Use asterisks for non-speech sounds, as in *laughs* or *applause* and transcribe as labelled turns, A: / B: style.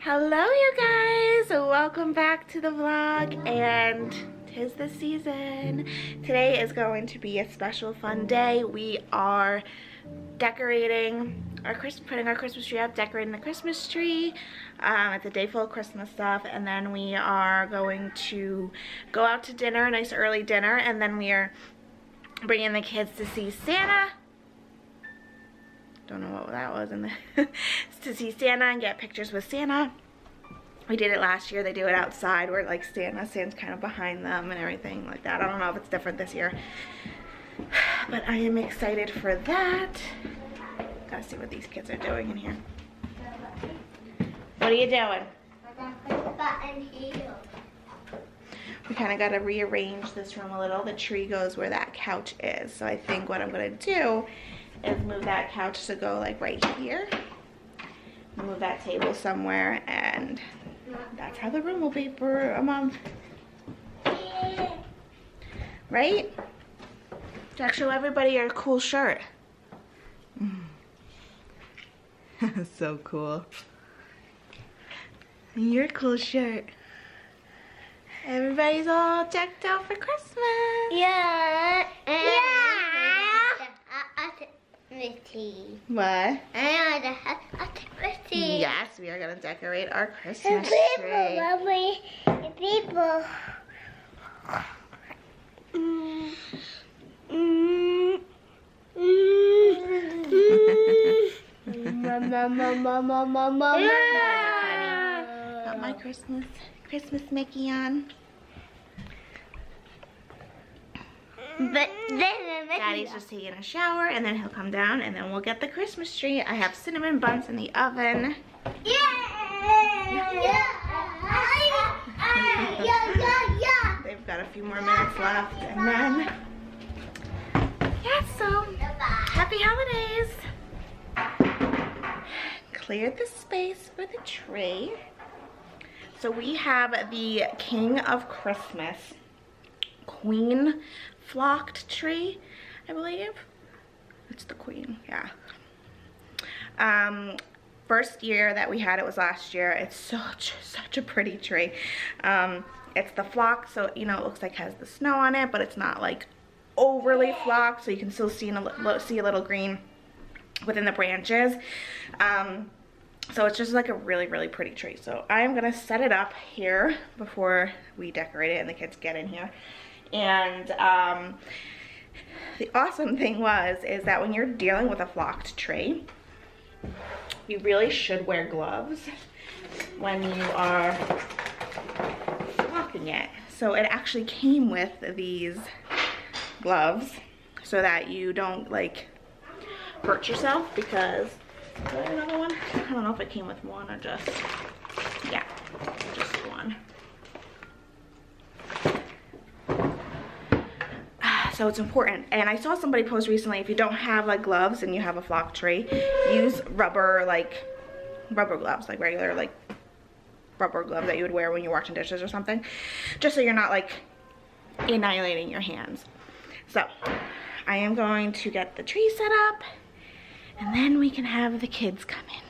A: Hello you guys, welcome back to the vlog and tis the season. Today is going to be a special fun day. We are decorating our Christmas, putting our Christmas tree up, decorating the Christmas tree. Um, it's a day full of Christmas stuff and then we are going to go out to dinner, a nice early dinner, and then we are bringing the kids to see Santa don't know what that was in the *laughs* to see Santa and get pictures with Santa. We did it last year. They do it outside where like Santa stands kind of behind them and everything like that. I don't know if it's different this year. *sighs* But I am excited for that. Gotta see what these kids are doing in here. What are you doing? We kind of got to rearrange this room a little. The tree goes where that couch is. So I think what I'm going to do is move that couch to go like right here. Move that table somewhere and that's how the room will be for a month. Right? Jack, show everybody *laughs* your cool shirt. so cool. Your cool shirt. Everybody's all decked out for Christmas.
B: Yeah. Yeah. Activity.
A: What?
B: And activity.
A: Yes, we are gonna decorate our
B: And
A: Christmas
B: people,
A: tree.
B: mommy. People. *laughs* Mm. Mm. Mm. Mama, mama, mama, mama.
A: Got my Christmas Christmas Mickey on.
B: But then
A: Daddy's just taking a shower and then he'll come down and then we'll get the Christmas tree. I have cinnamon buns in the oven.
B: Yeah. Yeah. Yeah.
A: They've got a few more minutes left and then yeah, so happy holidays. Cleared the space for the tree. So we have the King of Christmas Queen flocked tree, I believe. It's the queen, yeah. Um, first year that we had it was last year. It's such, such a pretty tree. Um, it's the flock, so, you know, it looks like it has the snow on it, but it's not like overly flocked, so you can still see, a, see a little green within the branches. Um, so it's just like a really, really pretty tree. So I'm gonna set it up here before we decorate it and the kids get in here. And um, the awesome thing was, is that when you're dealing with a flocked tree, you really should wear gloves when you are flocking it. So it actually came with these gloves so that you don't like hurt yourself because another one? I don't know if it came with one or just, yeah, just one. *sighs* So it's important. And I saw somebody post recently, if you don't have like gloves and you have a flock tree, use rubber, like rubber gloves, like regular like rubber gloves that you would wear when you're washing dishes or something. Just so you're not like annihilating your hands. So I am going to get the tree set up and then we can have the kids come in.